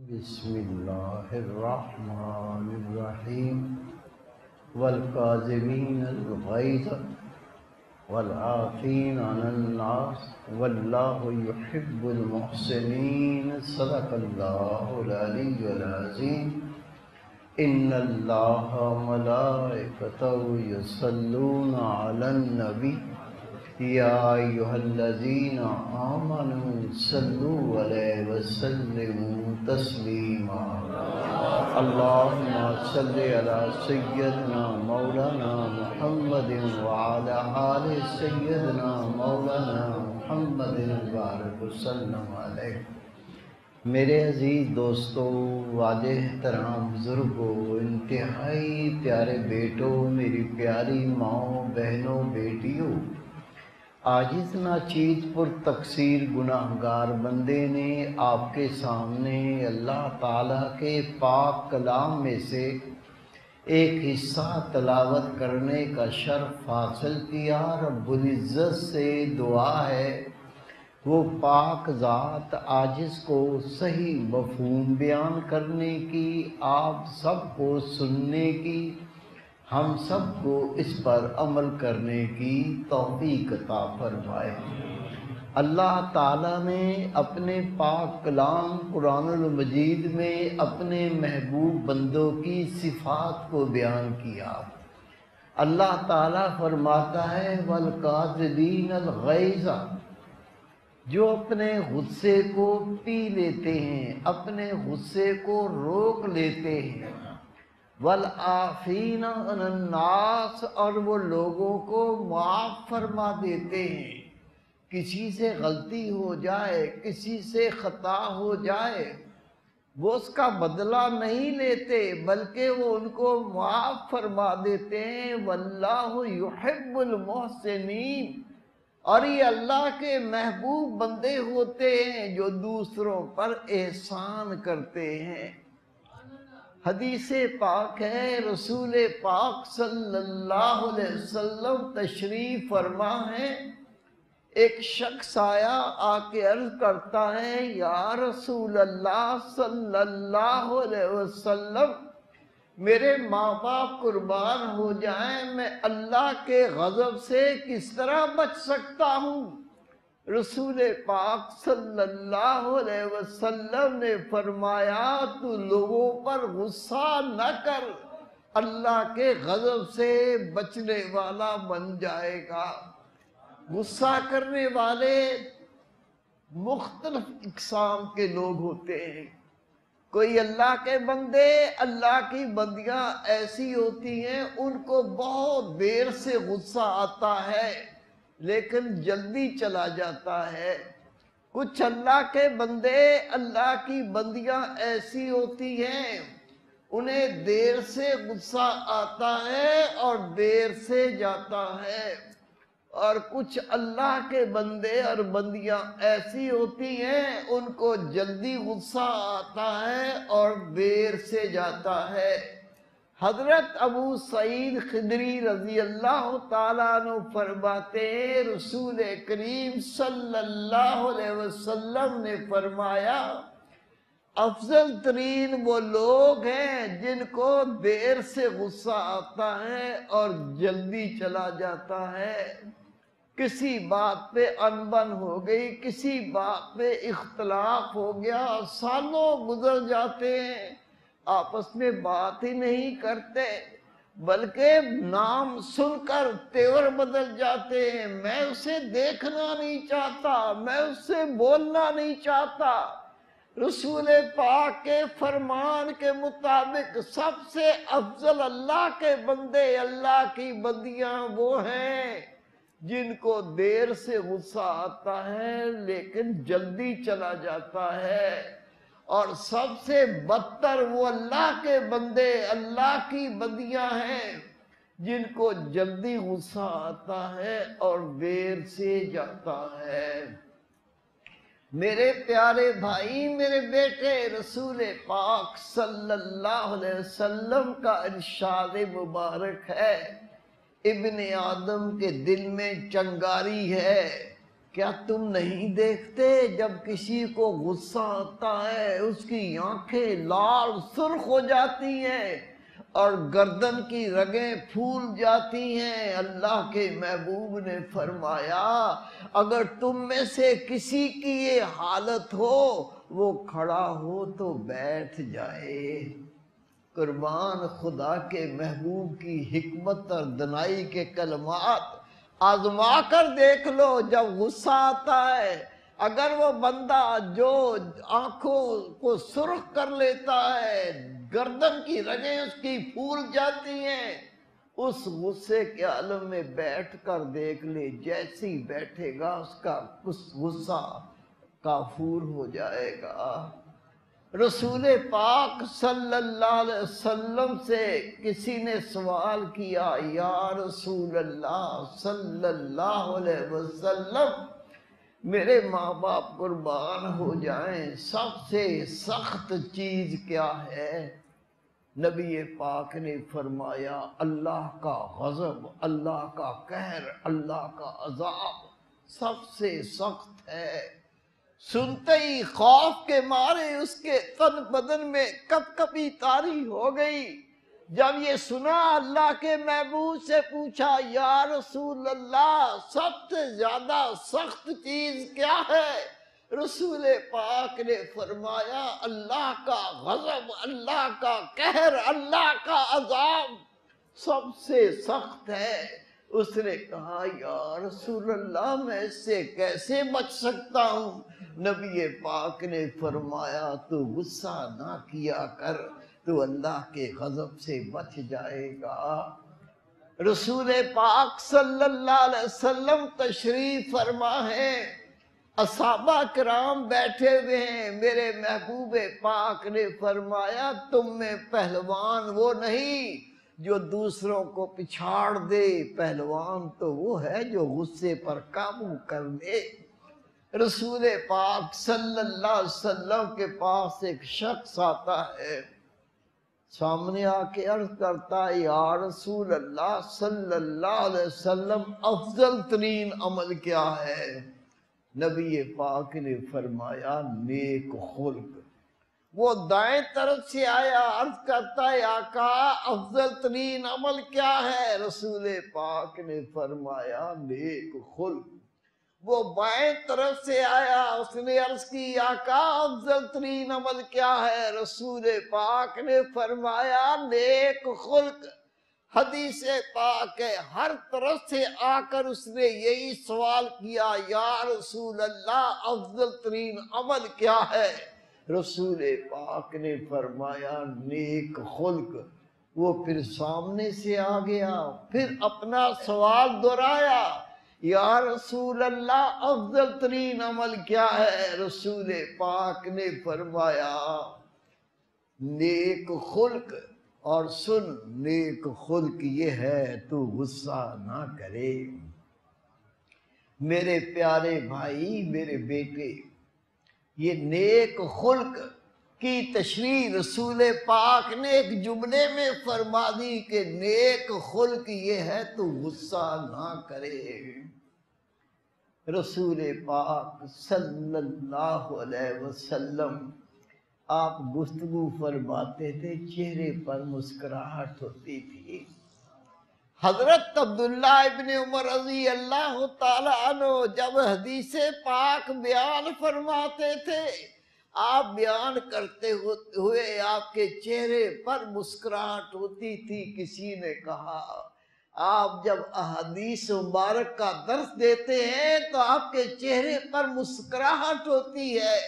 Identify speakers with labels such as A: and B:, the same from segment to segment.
A: बिस्मिल्लाहिर्रहमानिर्रहीम। वलकाज़िमीन अलगैज़ वलआफ़ीन अनन्नास वल्लाहु युहिब्बुल मुहसिनीन। सदक़ल्लाहुल अलीयुल अज़ीम। इन्नल्लाहा मलाइकतहु युसल्लूना अलन नबी या अय्युहल्लज़ीना आमनू सल्लु अलैहि वसल्लिमू तस्लीमा। अल्लाहुम्मा सल्लि अला सय्यदना मौलाना मुहम्मदिन व अला आलि सय्यदना मौलाना मुहम्मदिन बारक वसल्लम अलैहि। मेरे अज़ीज़ दोस्तों वाजे तराम बुज़ुर्गों, इंतहाई प्यारे बेटों, मेरी प्यारी माओ, बहनों, बेटियों आजिज नाचीज पुर तकसीर गुनाहगार बंदे ने आपके सामने अल्लाह ताला के पाक कलाम में से एक हिस्सा तलावत करने का शर्फ हासिल किया। रब्बुल इज़्ज़त से दुआ है। वो पाक ज़ात आजिज़ को सही मफहूम बयान करने की, आप सबको सुनने की हम सबको इस पर अमल करने की तौफीक अता फरमाए। अल्लाह ताला ने अपने पाक कलाम कुरानुल मजीद में अपने महबूब बंदों की सिफात को बयान किया। अल्लाह ताला फरमाता है, वल काजदीन अलगैज़ा जो अपने गुस्से को पी लेते हैं, अपने गुस्से को रोक लेते हैं। वल आफीन नास और वो लोगों को माफ़ फरमा देते हैं। किसी से गलती हो जाए, किसी से खता हो जाए, वो उसका बदला नहीं लेते, बल्कि वो उनको माफ़ फरमा देते हैं। वल्लाह युहिब्बुल मोहसिनीन, और ये अल्लाह के महबूब बंदे होते हैं जो दूसरों पर एहसान करते हैं। हदीस पाक है, रसूल पाक सल्लल्लाहु अलैहि वसल्लम तशरीफ़ फरमा है। एक शख्स आया, आके अर्ज़ करता है, या रसूल अल्लाह सल्लल्लाहु अलैहि वसल्लम, मेरे माँ बाप कुर्बान हो जाएँ, मैं अल्लाह के गजब से किस तरह बच सकता हूँ? रसूल पाक सल्लल्लाहु अलैहि वसल्लम ने फरमाया, तू लोगों पर गुस्सा न कर। अल्लाह के गजब से बचने वाला बन जाएगा। गुस्सा करने वाले मुख्तलिफ़ इकसाम के लोग होते हैं। कोई अल्लाह के बंदे, अल्लाह की बंदियाँ ऐसी होती हैं, उनको बहुत देर से गुस्सा आता है। लेकिन जल्दी चला जाता है। कुछ अल्लाह के बंदे, अल्लाह की बंदियाँ ऐसी होती हैं, उन्हें देर से गुस्सा आता है और देर से जाता है। और कुछ अल्लाह के बंदे और बंदियाँ ऐसी होती हैं, उनको जल्दी गुस्सा आता है और देर से जाता है। हज़रत अबू सईद खदरी रज़ी अल्लाह तु फरमाते, रसूल करीम वसल्लम ने फरमाया, अफजल तरीन वो लोग हैं जिनको देर से गुस्सा आता है और जल्दी चला जाता है। किसी बात पे अनबन हो गई, किसी बात पे इख्तलाफ हो गया, सालों गुजर जाते हैं। आपस में बात ही नहीं करते, बल्कि नाम सुनकर तेवर बदल जाते हैं। मैं उसे देखना नहीं चाहता, मैं उससे बोलना नहीं चाहता। रसूल पाक के फरमान के मुताबिक सबसे अफजल अल्लाह के बंदे, अल्लाह की बंदियाँ वो हैं, जिनको देर से गुस्सा आता है, लेकिन जल्दी चला जाता है। और सबसे बदतर वो अल्लाह के बंदे, अल्लाह की बंदियाँ हैं, जिनको जल्दी गुस्सा आता है और देर से जाता है। मेरे प्यारे भाई, मेरे बेटे रसूल पाक सल्लल्लाहु अलैहि वसल्लम का इरशाद मुबारक है। इब्ने आदम के दिल में चंगारी है। क्या तुम नहीं देखते जब किसी को गुस्सा आता है, उसकी आँखें लाल सुर्ख हो जाती हैं और गर्दन की रगें फूल जाती हैं? अल्लाह के महबूब ने फरमाया, अगर तुम में से किसी की ये हालत हो, वो खड़ा हो तो बैठ जाए। कुर्बान खुदा के महबूब की हिकमत और दनाई के कलमात आजमा कर देख लो, जब गुस्सा आता है। अगर वो बंदा जो आँखों को सुर्ख कर लेता है, गर्दन की रगे उसकी फूल जाती हैं, उस गुस्से के आलम में बैठ कर देख ले, जैसे बैठेगा उसका उस गुस्सा काफूर हो जाएगा। रसूल पाक वसल्लम से किसी ने सवाल किया, या रसूल वसल्लम, मेरे माँ बाप कुर्बान हो जाएँ। सबसे सख्त चीज़ क्या है? नबी पाक ने फरमाया, अल्लाह का गजब, अल्लाह का कहर, अल्लाह का अजाब सबसे सख्त है। सुनते ही खौफ के मारे उसके तन बदन में कप कपी तारी हो गई। जब ये सुना अल्लाह के महबूब से पूछा, या रसूल अल्लाह सबसे ज़्यादा सख्त चीज़ क्या है? रसूल पाक ने फरमाया, अल्लाह का गजब, अल्लाह का कहर, अल्लाह का अजाब सबसे सख्त है। उसने कहा यार रसूल अल्लाह मैं इससे कैसे बच सकता हूँ? नबी पाक ने फरमाया, तू गुस्सा ना किया कर, तू अल्लाह के गजब से बच जाएगा। रसूल पाक सल्लल्लाहु तशरीफ़ फरमा है। असाबा कराम बैठे हुए हैं। मेरे महबूब पाक ने फरमाया, तुम में पहलवान वो नहीं जो दूसरों को पिछाड़ दे। पहलवान तो वो है जो गुस्से पर काबू कर दे रसूल पाक वसल्लम के पास एक शख्स आता है। सामने आके अर्ज़ करता है, या रसूल अल्लाह सल्लल्लाहु अफजल तरीन अमल क्या है? नबी पाक ने फरमाया, नेक खुल्क। वो दाएँ तरफ़ से आया, अर्ज़ करता है, आका, अफजल तरीन अमल क्या है? रसूल पाक ने फरमाया, नेक खुल वो बाएँ तरफ़ से आया, उसने अर्ज़ की आका अफजल तरीन अमल क्या है? रसूल पाक ने फरमाया, नेक खुल्क, हदीस पाक है। हर तरफ़ से आकर उसने यही सवाल किया, या रसूल अल्लाह अफजल तरीन अमल क्या है? रसूल पाक ने फरमाया, नेक खुल्क। वो फिर सामने से आ गया, फिर अपना सवाल दोहराया या रसूल अल्लाह अफजल तरीन अमल क्या है? रसूल पाक ने फरमाया, नेक खुल्क और सुन, नेक खुल्क ये है, तू गुस्सा ना करे। मेरे प्यारे भाई, मेरे बेटे, ये नेक खुल्क की तशरी रसूल पाक ने एक जुमले में फरमा दी कि नेक खुल्क ये है तो गुस्सा ना करे। रसूल पाक सल्लल्लाहु अलैहि वसल्लम, आप गुफ्तगु फरमाते थे, चेहरे पर मुस्कुराहट होती थी। हज़रत अब्दुल्ला इब्ने उमर रज़ी अल्लाह जब हदीस पाक बयान फरमाते थे आप बयान करते हुए आपके चेहरे पर मुस्कुराहट होती थी, किसी ने कहा, आप जब अहदीस मुबारक का दर्श देते हैं तो आपके चेहरे पर मुस्कुराहट होती है।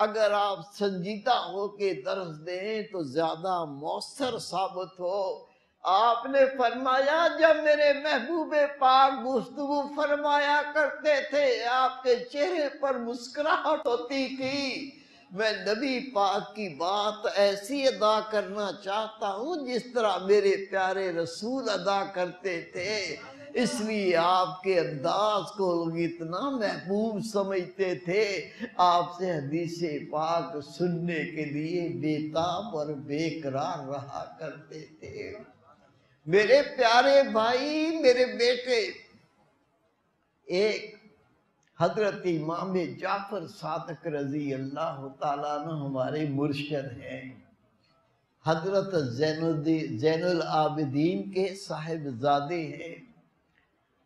A: अगर आप संजीदा हो के दर्श दें तो ज़्यादा मौसर साबित हो। आपने फरमाया, जब मेरे महबूब पाक गुफ्तगु फरमाया करते थे, आपके चेहरे पर मुस्कुराहट होती थी। मैं नबी पाक की बात ऐसी अदा करना चाहता हूँ जिस तरह मेरे प्यारे रसूल अदा करते थे। इसलिए आपके अंदाज को लोग इतना महबूब समझते थे। आपसे हदीस पाक सुनने के लिए बेताब और बेकरार रहा करते थे। मेरे प्यारे भाई, मेरे बेटे, एक हज़रत इमाम जाफ़र सादक रज़ी अल्लाह ताला हमारे मुर्शद हैं। हज़रत जैनुल आबिदीन के साहिबजादे हैं।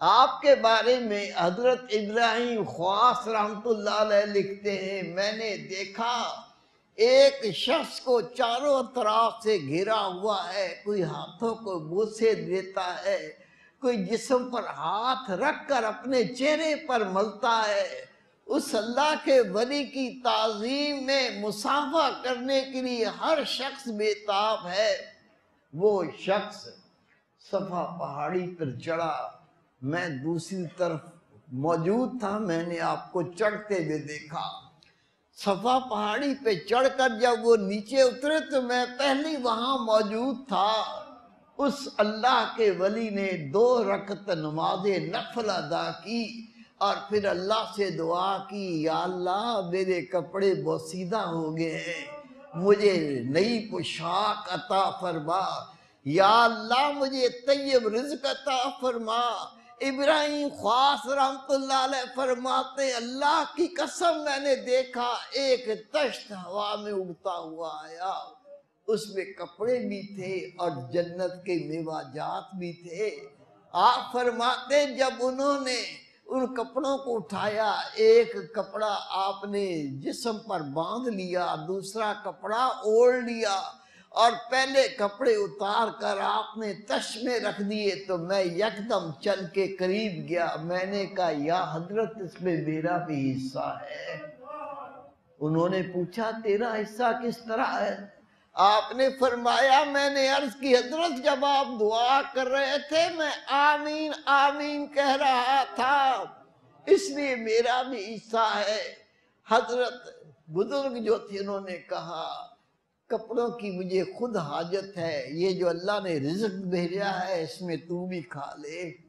A: आपके बारे में हज़रत इब्राहिम ख्वास रहमतुल्लाह लिखते हैं। मैंने देखा, एक शख्स को चारों तरफ़ से घिरा हुआ है, कोई हाथों को बूसे देता है। कोई जिस्म पर हाथ रख कर अपने चेहरे पर मलता है, उस अल्लाह के वली की ताजीम में मुसाफा करने के लिए हर शख्स बेताब है। वो शख्स सफ़ा पहाड़ी पर चढ़ा, मैं दूसरी तरफ़ मौजूद था, मैंने आपको चढ़ते हुए देखा। सफ़ा पहाड़ी पे चढ़कर जब वो नीचे उतरे तो मैं पहले वहाँ मौजूद था। उस अल्लाह के वली ने दो रकत नमाज़, नफल अदा की और फिर अल्लाह से दुआ की, या अल्लाह, मेरे कपड़े बोसीदा हो गए हैं, मुझे नई पोशाक अता फरमा। या अल्लाह, मुझे तैयब रिज्क अता फरमा। इब्राहिम खास रहमतुल्लाह फरमाते, अल्लाह की कसम मैंने देखा, एक तश्त हवा में उड़ता हुआ आया। उसमें कपड़े भी थे और जन्नत के मेवाजात भी थे। आप फरमाते जब उन्होंने उन कपड़ों को उठाया, एक कपड़ा आपने जिस्म पर बाँध लिया, दूसरा कपड़ा ओढ़ लिया और पहले कपड़े उतार कर आपने तश में रख दिए तो मैं यकदम चल के करीब गया। मैंने कहा, या हज़रत, इसमें मेरा भी हिस्सा है। उन्होंने पूछा, तेरा हिस्सा किस तरह है? आपने फरमाया, मैंने अर्ज़ की हज़रत जब आप दुआ कर रहे थे, मैं आमीन आमीन कह रहा था। इसलिए मेरा भी हिस्सा है। हज़रत बुज़ुर्ग जो थे, उन्होंने कहा, कपड़ों की मुझे खुद हाजत है, ये जो अल्लाह ने रिजक भेजा है, इसमें तू भी खा ले।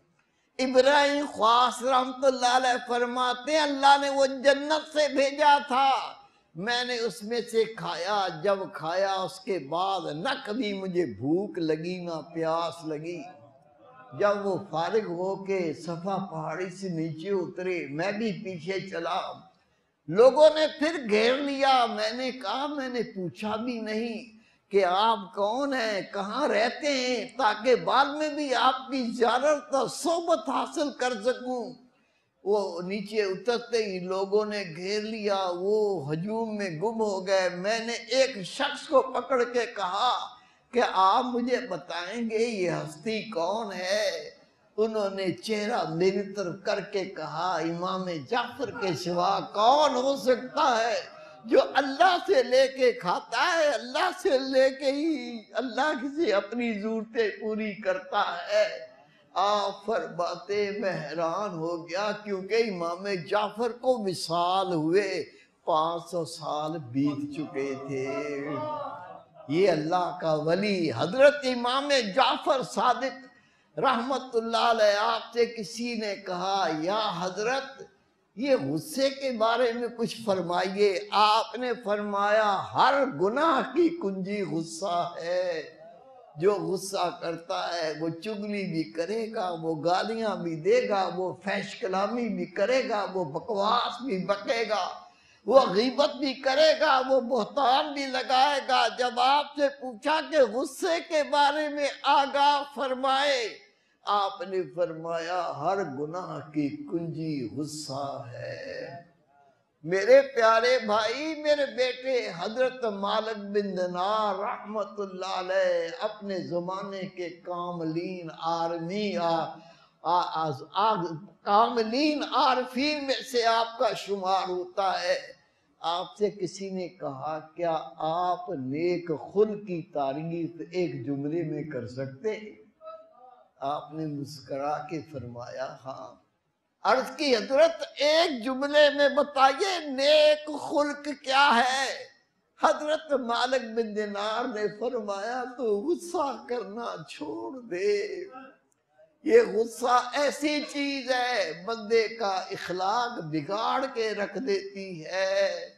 A: इब्राहिम ख्वास रहमतुल्लाह फरमाते अल्लाह ने वो जन्नत से भेजा था। मैंने उसमें से खाया, जब खाया उसके बाद न कभी मुझे भूख लगी, ना प्यास लगी। जब वो फारिग हो के सफ़ा पहाड़ी से नीचे उतरे, मैं भी पीछे चला। लोगों ने फिर घेर लिया। मैंने कहा, मैंने पूछा भी नहीं कि आप कौन हैं, कहाँ रहते हैं, ताकि बाद में भी आपकी ज्यारत सोबत हासिल कर सकूँ। वो नीचे उतरते ही लोगों ने घेर लिया, वो हजूम में गुम हो गए। मैंने एक शख्स को पकड़ के कहा कि आप मुझे बताएँगे ये हस्ती कौन है। उन्होंने चेहरा मेरी तरफ़ करके कहा, इमाम जाफ़र के सिवा कौन हो सकता है जो अल्लाह से लेके खाता है, अल्लाह से लेके ही अल्लाह से अपनी जरूरतें पूरी करता है? आप फरमाते मैं हैरान हो गया, क्योंकि इमाम जाफ़र को मिसाल हुए, पाँच सौ साल बीत चुके थे। ये अल्लाह का वली, हज़रत इमाम जाफ़र सादिक रहमतुल्लाह आपसे किसी ने कहा, या हज़रत, ये गुस्से के बारे में कुछ फरमाइए। आपने फरमाया, हर गुनाह की कुंजी गुस्सा है। जो गुस्सा करता है, वो चुगली भी करेगा, वो गालियाँ भी देगा, वो फैश कलामी भी करेगा, वो बकवास भी बकेगा, वो गीबत भी करेगा, वो बोहतान भी लगाएगा। जब आपसे पूछा कि गुस्से के बारे में आगा फरमाए, आपने फरमाया, हर गुनाह की कुंजी गुस्सा है। मेरे प्यारे भाई मेरे बेटे हज़रत मालिक बिन दिनार रहमतुल्लाह अपने जमाने के कामलीन आर्मी आ, आ, आ, आ, कामलीन आरफीन में से आपका शुमार होता है। आपसे किसी ने कहा क्या आप नेक खुल की तारीफ़ एक जुमले में कर सकते? आपने मुस्करा के फरमाया हाँ। अर्ज़ की हज़रत, एक जुमले में बताइए, नेक खुल्क क्या है? हज़रत मालिक बिन दिनार ने फरमाया तो गुस्सा करना छोड़ दे। ये गुस्सा ऐसी चीज़ है, बंदे का इखलाक बिगाड़ के रख देती है।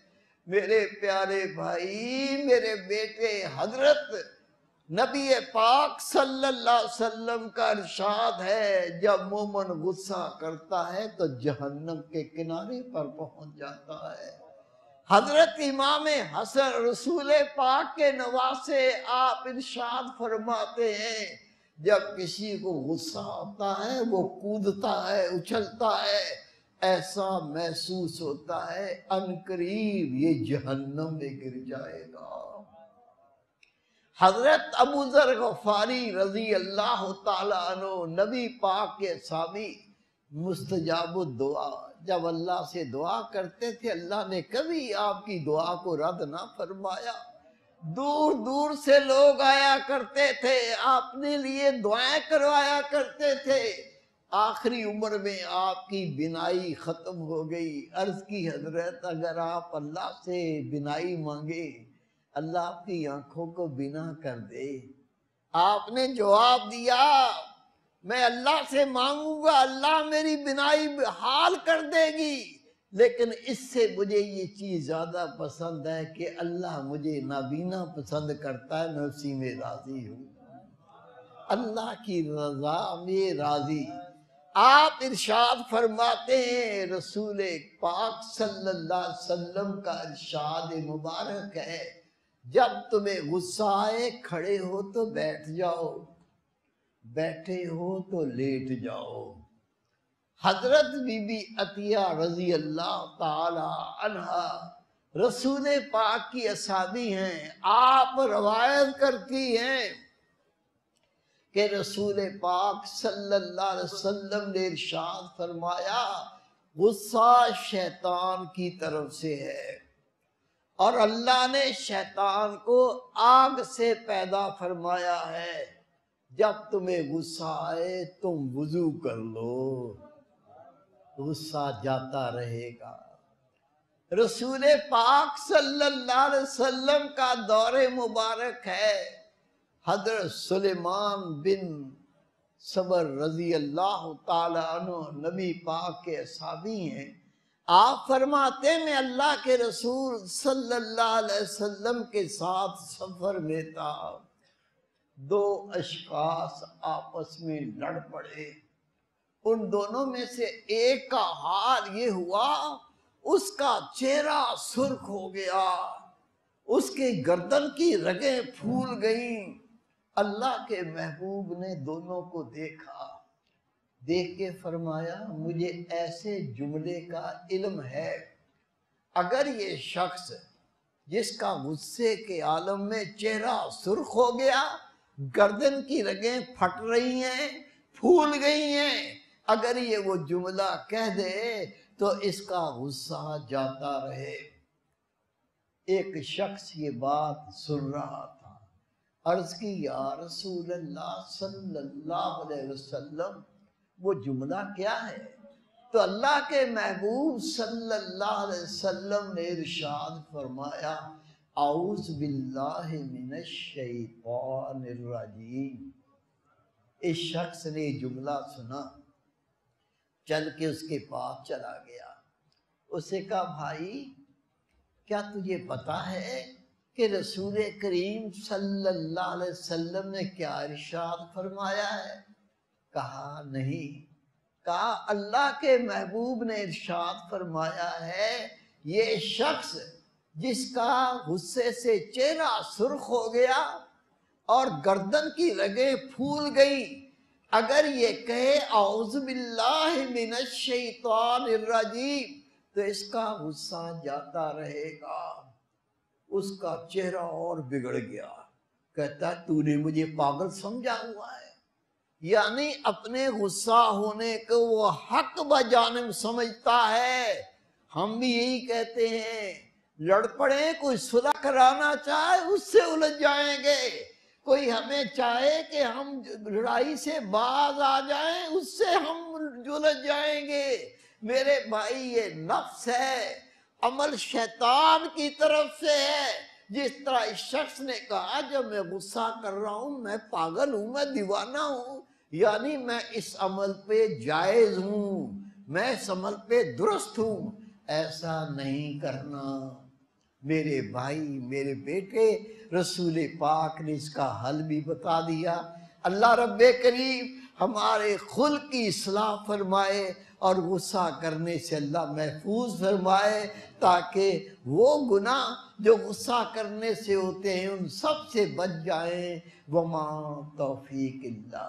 A: मेरे प्यारे भाई, मेरे बेटे हज़रत नबी पाक सल्लल्लाहु अलैहि वसल्लम का इरशाद है, जब मोमन गुस्सा करता है तो जहन्नम के किनारे पर पहुँच जाता है। हज़रत इमाम हसन रसूल पाक के नवासे आप इरशाद फरमाते हैं, जब किसी को गुस्सा आता है, वो कूदता है, उछलता है, ऐसा महसूस होता है अनकरीब ये जहन्नम में गिर जाएगा। हज़रत अबू जर गफारी रज़ी अल्लाह तनो नबी पाक के सामी, मुस्तजाब दुआ, जब अल्लाह से दुआ करते थे, अल्लाह ने कभी आपकी दुआ को रद्द ना फरमाया। दूर दूर से लोग आया करते थे, आपने लिए दुआएँ करवाया करते थे। आखिरी उम्र में आपकी बिनाई खत्म हो गई। अर्ज़ की हज़रत, अगर आप अल्लाह से बिनाई मांगे अल्लाह आपकी आँखों को बिना कर दे। आपने जवाब दिया, मैं अल्लाह से मांगूँगा, अल्लाह मेरी बिनाई हाल कर देगी। लेकिन इससे मुझे ये चीज़ ज़्यादा पसंद है कि अल्लाह मुझे नाबीना पसंद करता है, मैं उसी में राज़ी हूँ। अल्लाह की रजा में राज़ी। आप इरशाद फरमाते हैं, रसूल पाक सल्लल्लाहु अलैहि वसल्लम का इरशाद मुबारक है। जब तुम्हें गुस्सा आए खड़े हो तो बैठ जाओ। बैठे हो तो लेट जाओ। हज़रत बीबी अतिया रज़ी अल्लाह तहा रसूल पाक की असादी हैं, आप रवायत करती हैं कि रसूल पाक सल्लल्लाहु अलैहि वसल्लम ने इरशाद फरमाया, गुस्सा शैतान की तरफ़ से है। और अल्लाह ने शैतान को आग से पैदा फरमाया है, जब तुम्हें गुस्सा आए, तुम वज़ू कर लो। गुस्सा जाता रहेगा। रसूल पाक सल्लल्लाहु अलैहि का दौरे मुबारक है। हज़रत सुलेमान बिन सबर रज़ी अल्लाह तु नबी पाक के साबी हैं। आप फरमाते मैं अल्लाह के रसूल वसल्लम के साथ सफ़र में था दो अशखास आपस में लड़ पड़े। उन दोनों में से एक का हाल ये हुआ, उसका चेहरा सुर्ख हो गया। उसके गर्दन की रगें फूल गईं। अल्लाह के महबूब ने दोनों को देखा। देख के फरमाया, मुझे ऐसे जुमले का इल्म है। अगर ये शख्स जिसका गुस्से के आलम में चेहरा सुर्ख हो गया, गर्दन की रगें फट रही हैं, फूल गई हैं, अगर ये वो जुमला कह दे तो इसका गुस्सा जाता रहे। एक शख्स ये बात सुन रहा था। अर्ज़ की, या रसूल सल्लल्लाहु अलैहि वसल्लम वो जुमला क्या है? तो अल्लाह के महबूब सल्लल्लाहु अलैहि वसल्लम ने इरशाद फरमाया आउज बिल्लाहि मिनश इस शख्स ने जुमला सुना, चल के उसके पास चला गया। उसे कहा, भाई, क्या तुझे पता है कि रसूल करीम सल्लल्लाहु अलैहि वसल्लम ने क्या इरशाद फरमाया है? कहा नहीं। कहा, अल्लाह के महबूब ने इरशाद फरमाया है, ये शख्स जिसका गुस्से से चेहरा सुर्ख हो गया और गर्दन की रगे फूल गई, अगर ये कहे औज़बिल्लाहिमिनश्शैतानिर्रजीम तो इसका गुस्सा जाता रहेगा। उसका चेहरा और बिगड़ गया। कहता, तूने मुझे पागल समझा हुआ है। यानी अपने गुस्सा होने को वो हक बजानब समझता है। हम भी यही कहते हैं, लड़ पड़े, कोई सुलह कराना चाहे, उससे उलझ जाएँगे। कोई हमें चाहे कि हम लड़ाई से बाज आ जाएँ, उससे हम उलझ जाएँगे। मेरे भाई, ये नफ्स है, अमल शैतान की तरफ़ से है। जिस तरह इस शख्स ने कहा, जब मैं गुस्सा कर रहा हूँ, मैं पागल हूँ, मैं दीवाना हूँ यानी मैं इस अमल पे जायज़ हूँ, मैं इस अमल पे दुरुस्त हूँ। ऐसा नहीं करना। मेरे भाई, मेरे बेटे, रसूल पाक ने इसका हल भी बता दिया। अल्लाह रब करीब हमारे खुल की असलाह फरमाए और गुस्सा करने से अल्लाह महफूज फरमाए, ताकि वो गुनाह जो गुस्सा करने से होते हैं, उन सबसे बच जाएँ। वमा तौफीक बिल्ला।